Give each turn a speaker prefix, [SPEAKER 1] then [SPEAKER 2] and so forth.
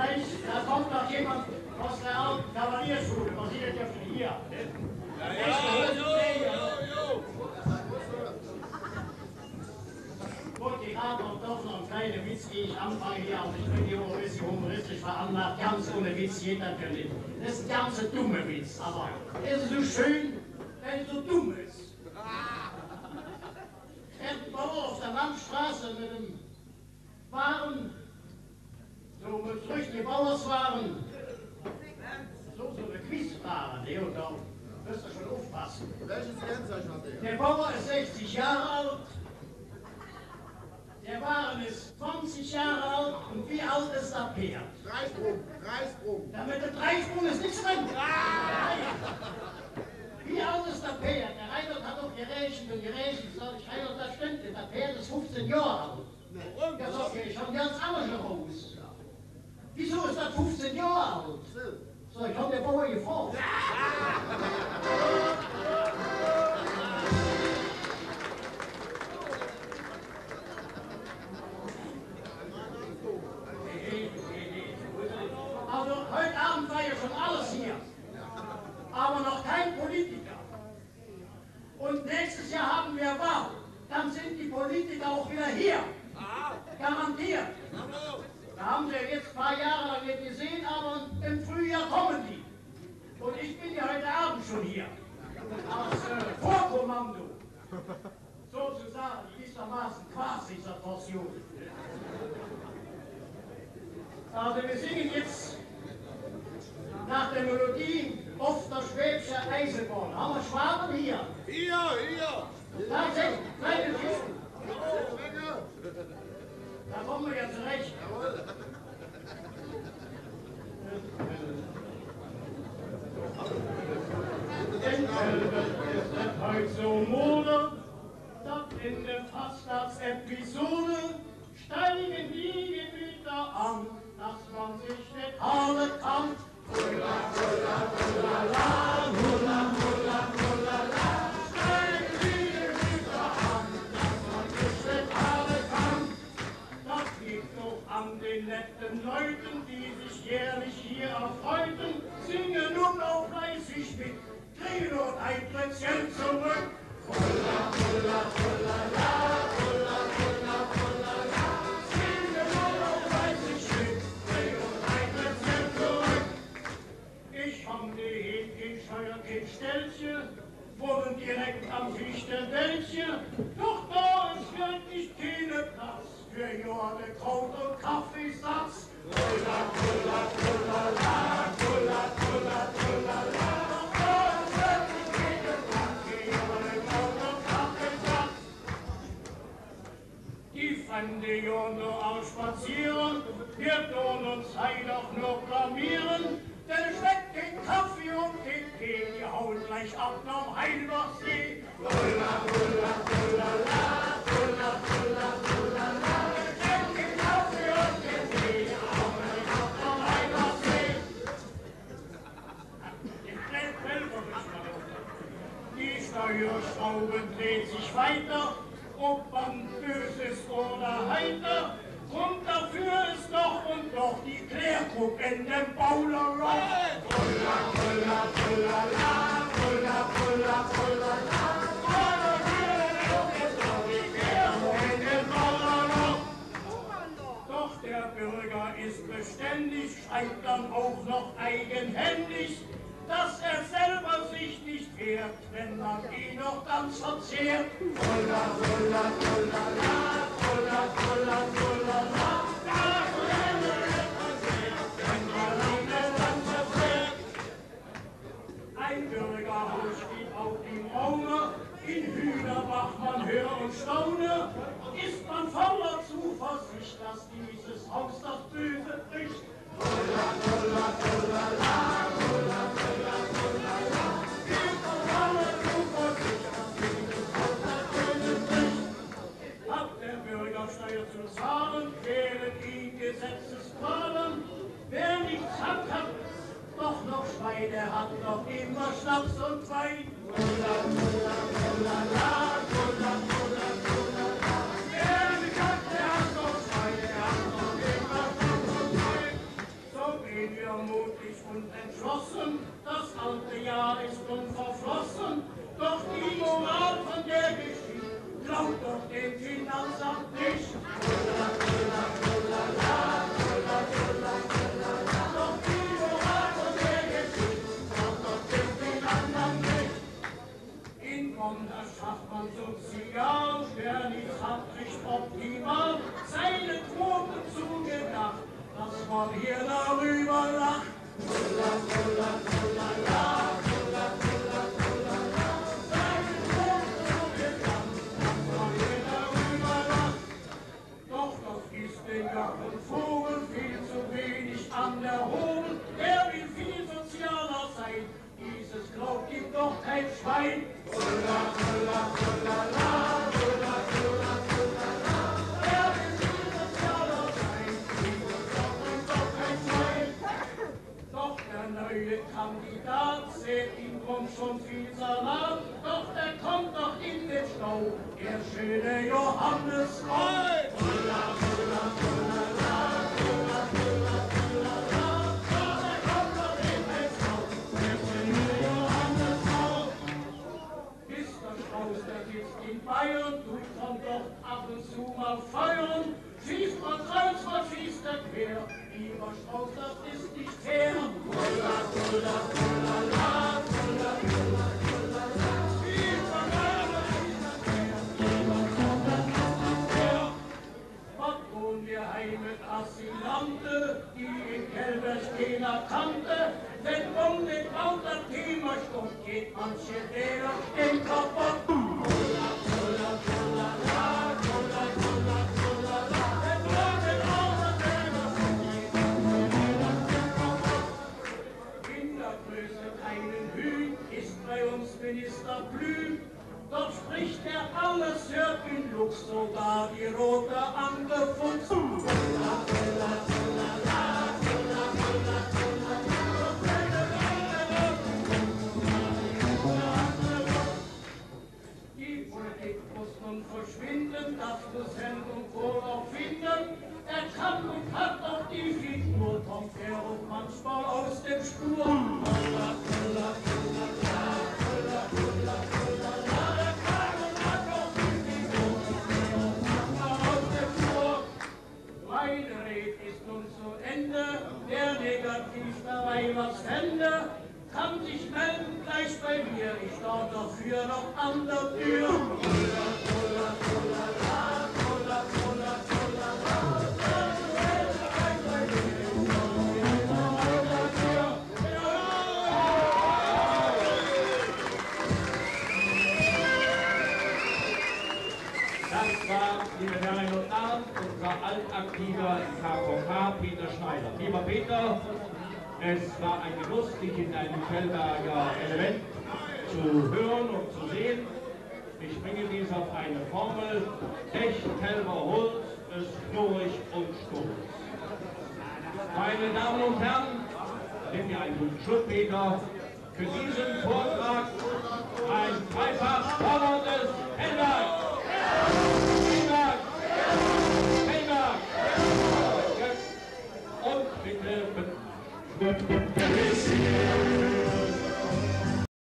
[SPEAKER 1] Mensch, da kommt noch jemand aus der alten Kavalierschule. ja schon hier. ja ja, ja, ja. Gut, ich habe doch noch einen kleinen Witz, die ich anfange hier, aber ich bin hier ein bisschen humoristisch veranlagt. Ganz ohne Witz, jeder kann nicht. Das ist ein ganz dummer Witz, aber es ist so schön, wenn es so dumm ist. Ich Bauer auf der Landstraße mit einem Waren so mit Früchte Bauerswaren, so, so eine Quizfrage, Leodor, müsst ihr schon aufpassen.
[SPEAKER 2] Welches Kennzeichen hat der?
[SPEAKER 1] Der Bauer ist 60 Jahre alt, der Waren ist 20 Jahre alt und wie alt ist der Pferd?
[SPEAKER 2] Dreisprung, Dreisprung.
[SPEAKER 1] Damit der Dreisprung ist nichts drin. Wie alt ist der Pferd? Der Reinhold hat doch gerechnet und gerechnet. Sag ich, Reinhold, das stimmt nicht. Der Pferd ist 15 Jahre alt. Ja, sag ich, schon ganz anders raus. Wieso ist das 15 Jahre alt? So, ich hab der Bauer gefragt. Also heute Abend war ja schon alles hier, aber noch kein Politiker. Und nächstes Jahr haben wir Wahl, dann sind die Politiker auch wieder hier. Garantiert. Da haben wir jetzt ein paar Jahre lang nicht gesehen, aber im Frühjahr kommen die. Und ich bin ja heute Abend schon hier. Als äh, Vorkommando. Sozusagen, gewissermaßen quasi Portion. Also wir singen jetzt nach der Melodie oft das Schwäbische Eisenbahn. Haben wir Schwaben hier?
[SPEAKER 2] Hier, hier.
[SPEAKER 1] Sind kleine.
[SPEAKER 2] Schwäger.
[SPEAKER 1] Da kommen wir ja zurecht. Episode wohnen direkt am Fichtenwäldchen. Doch da ist wirklich keine Platz für Jorde, Kraut und Kaffeesatz. Hulla, hulla, hulla, la, hulla, hulla, hulla, la. Jorde. Die Fremde Jonde ausspazieren, wir tun uns sei doch nur blamieren, denn schmeckt den Kaffee und den Tee, wir hauen gleich ab am Heilbachsee. Hulla, hulla, hulla, la, hulla, hulla, hulla, la. Die Steuerschraube dreht sich weiter, ob man böse ist oder heiter. Und dafür ist doch und doch die Klärgruppe in dem Baulerei. Bürger ist beständig, schreibt dann auch noch eigenhändig, dass er selber sich nicht wehrt, wenn man ihn noch dann verzehrt. Hulla, hulla, hulla, la, hulla, hulla, hulla, la. Dass dieses Haus das Böse bricht. Steuer zu zahlen, wären ihn Gesetzesqualen. Wer nichts hat, hat doch noch Schweine, hat noch immer Schnaps und Wein. Hulla, hulla, hulla, und entschlossen, das alte Jahr ist nun verflossen, doch die Moral von der Geschichte glaubt doch dem Finanzamt nicht. Schafft man sozial, wer nicht hat, kriegt optimal seine Quoten zugedacht, dass man hier darüber lacht. Dieses Kraut gibt doch kein Schwein. Kandidat sät ihm drum schon viel Salat. Doch er kommt doch in den Stau, der schöne Johannes Reu. Mr. Strauß, der sitzt in Bayern, tut von dort ab und zu mal feiern. Schießt man kreuz, was schießt er quer? Lieber Strauß, das ist nicht fair. Erkannte. Wenn um den Thema stund, geht manche Lehrer im kaputt. Minister Blüm. Doch spricht er alles, hört in Lux sogar die rote angefuchst. Verschwinden, das Hemd und Kohl auch finden. Er kann und hat auch die Figur, kommt er und manchmal aus dem Spur. Meine Rede ist nun zu Ende, der negativ dabei was fände, kann sich melden gleich bei mir, ich dort dafür noch an der Tür.
[SPEAKER 3] Das war, liebe Herren und Damen, unser altaktiver KVK Peter Schneider. Lieber Peter, es war ein Genuss, dich in deinem Fellberger Element zu hören und zu sehen. Ich bringe dies auf eine Formel. Echt Kälber Holz ist knurrig und stolz. Meine Damen und Herren, nimm mir einen guten Peter. Für diesen Vortrag ein dreifach forderndes Händler. Esse é o